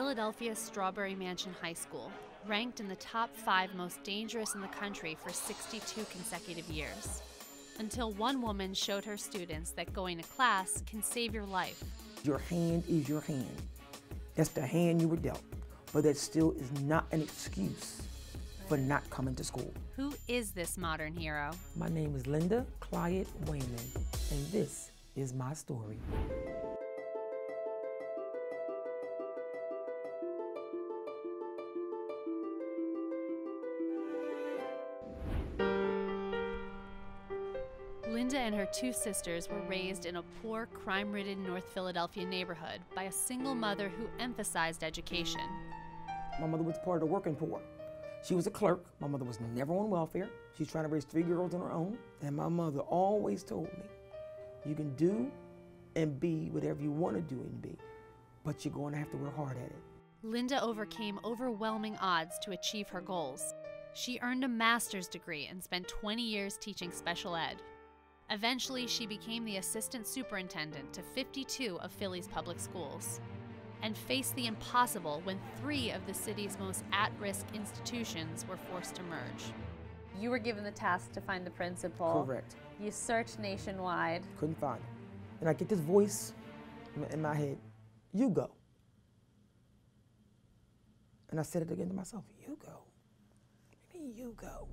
Philadelphia Strawberry Mansion High School, ranked in the top five most dangerous in the country for 62 consecutive years. Until one woman showed her students that going to class can save your life. Your hand is your hand. That's the hand you were dealt. But that still is not an excuse for not coming to school. Who is this modern hero? My name is Linda Clyde Wayman, and this is my story. Linda and her two sisters were raised in a poor, crime ridden North Philadelphia neighborhood by a single mother who emphasized education. My mother was part of the working poor. She was a clerk. My mother was never on welfare. She's trying to raise three girls on her own. And my mother always told me, you can do and be whatever you want to do and be, but you're going to have to work hard at it. Linda overcame overwhelming odds to achieve her goals. She earned a master's degree and spent 20 years teaching special ed. Eventually, she became the assistant superintendent to 52 of Philly's public schools and faced the impossible when three of the city's most at risk institutions were forced to merge. You were given the task to find the principal. Correct. You searched nationwide. Couldn't find it. And I get this voice in my- in my head, you go. And I said it again to myself, you go. What do you mean you go?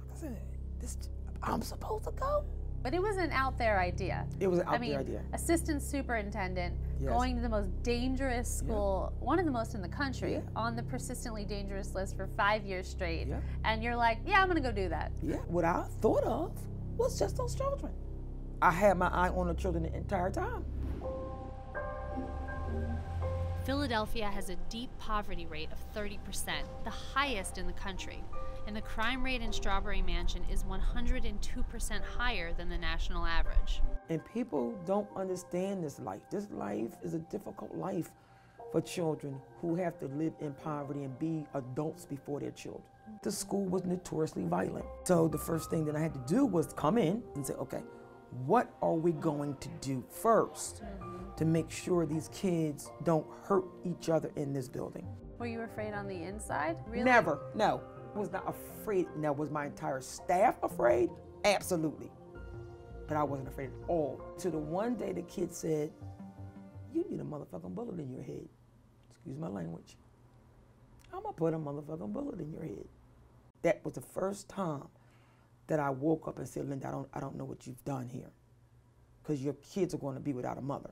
Like I said, this, I'm supposed to go? But it was an out there idea. It was an I out mean, there idea. assistant superintendent Yes. going to the most dangerous school, one of the most in the country, Yeah. on the persistently dangerous list for five years straight. Yeah. And you're like, yeah, I'm gonna go do that. Yeah, what I thought of was just those children. I had my eye on the children the entire time. Philadelphia has a deep poverty rate of 30%, the highest in the country. And the crime rate in Strawberry Mansion is 102% higher than the national average. And people don't understand this life. This life is a difficult life for children who have to live in poverty and be adults before their children. The school was notoriously violent. So the first thing that I had to do was come in and say, okay, what are we going to do 1st mm-hmm. to make sure these kids don't hurt each other in this building? Were you afraid on the inside? Really? Never. No. I was not afraid. Now, was my entire staff afraid? Absolutely. But I wasn't afraid at all. To the one day the kid said, You need a motherfucking bullet in your head. Excuse my language. I'm gonna put a motherfucking bullet in your head. That was the first time that I woke up and said, Linda, I don't, I don't know what you've done here. Because your kids are going to be without a mother.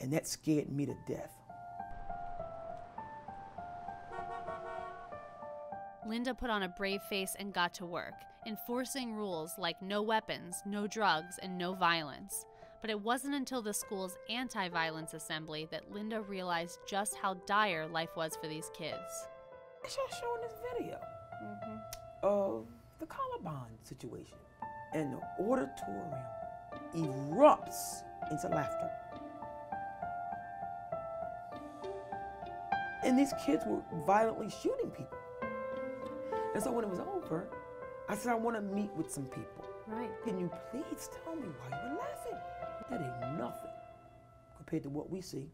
And that scared me to death. Linda put on a brave face and got to work, enforcing rules like no weapons, no drugs, and no violence. But it wasn't until the school's anti violence assembly that Linda realized just how dire life was for these kids. It's just showing this video mm-hmm. of the Columbine situation. And the auditorium erupts into laughter. And these kids were violently shooting people. And so when it was over, I said, I want to meet with some people. Right. Can you please tell me why you were laughing? That ain't nothing compared to what we see.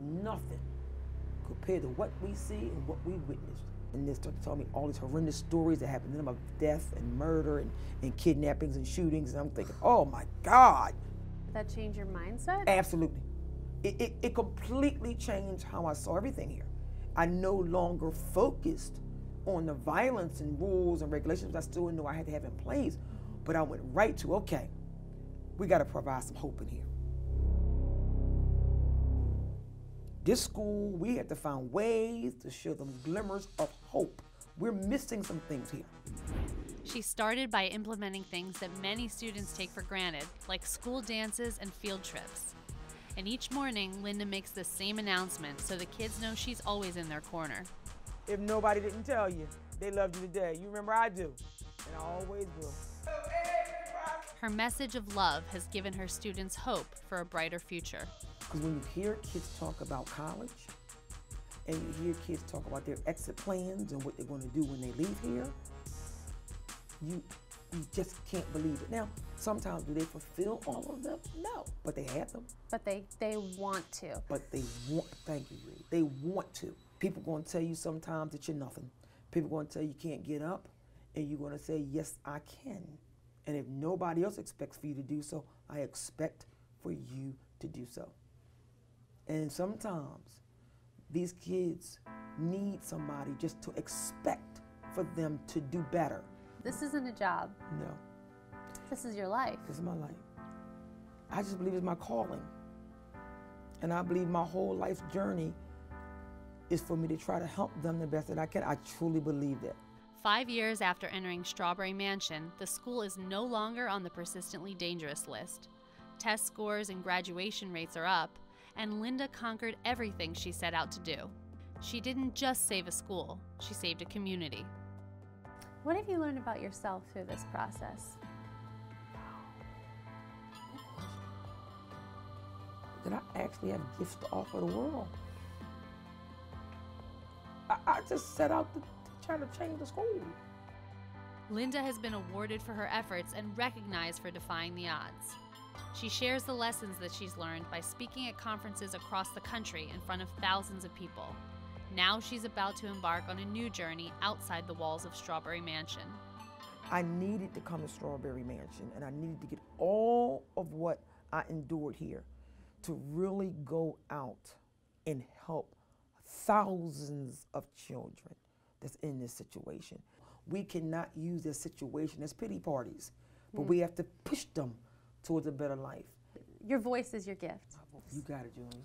Nothing compared to what we see and what we witnessed. And they started telling me all these horrendous stories that happened to them of death and murder and, and kidnappings and shootings. And I'm thinking, oh my God, Did that change your mindset? absolutely. It, it, it completely changed how I saw everything here. I no longer focused on the violence and rules and regulations I still knew I had to have in place, but I went right to, okay, we got to provide some hope in here. This school, we have to find ways to show them glimmers of hope. We're missing some things here. She started by implementing things that many students take for granted, like school dances and field trips. And each morning, Linda makes the same announcement so the kids know she's always in their corner. If nobody didn't tell you, they loved you today. You remember I do, and I always will. Her message of love has given her students hope for a brighter future. Because when you hear kids talk about college, and you hear kids talk about their exit plans and what they're going to do when they leave here, you you just can't believe it. Now, Sometimes do they fulfill all of them? No, but they have them. But they they want to. But they want. Thank you, Reed. They want to. People going to tell you sometimes that you're nothing. People going to tell you you can't get up, and you're going to say, "Yes, I can." And if nobody else expects for you to do so, I expect for you to do so. And sometimes these kids need somebody just to expect for them to do better. This isn't a job. No, This is your life. this is my life. I just believe it's my calling. And I believe my whole life's journey is for me to try to help them the best that I can. I truly believe that. Five years after entering Strawberry Mansion, the school is no longer on the persistently dangerous list. Test scores and graduation rates are up, and Linda conquered everything she set out to do. She didn't just save a school, she saved a community. What have you learned about yourself through this process? That I actually have gifts to offer the world. I, I just set out to, to try to change the school. Linda has been awarded for her efforts and recognized for defying the odds. She shares the lessons that she's learned by speaking at conferences across the country in front of thousands of people. Now she's about to embark on a new journey outside the walls of Strawberry Mansion. I needed to come to Strawberry Mansion and I needed to get all of what I endured here to really go out and help thousands of children that's in this situation. We cannot use this situation as pity parties, but mm. we have to push them towards a better life. Your voice is your gift. You got it, Julie.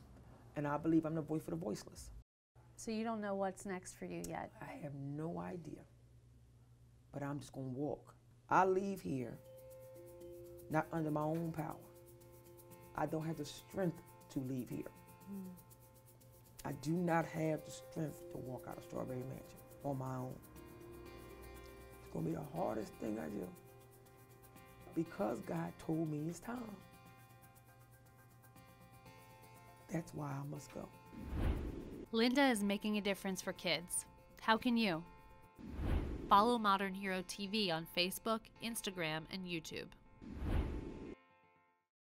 And I believe I'm the voice for the voiceless. So you don't know what's next for you yet. I have no idea, but I'm just gonna walk. I leave here not under my own power. I don't have the strength to leave here. Hmm. I do not have the strength to walk out of Strawberry Mansion on my own. It's gonna be the hardest thing I do because God told me it's time. That's why I must go. Linda is making a difference for kids. How can you? Follow Modern Hero TV on Facebook, Instagram, and YouTube.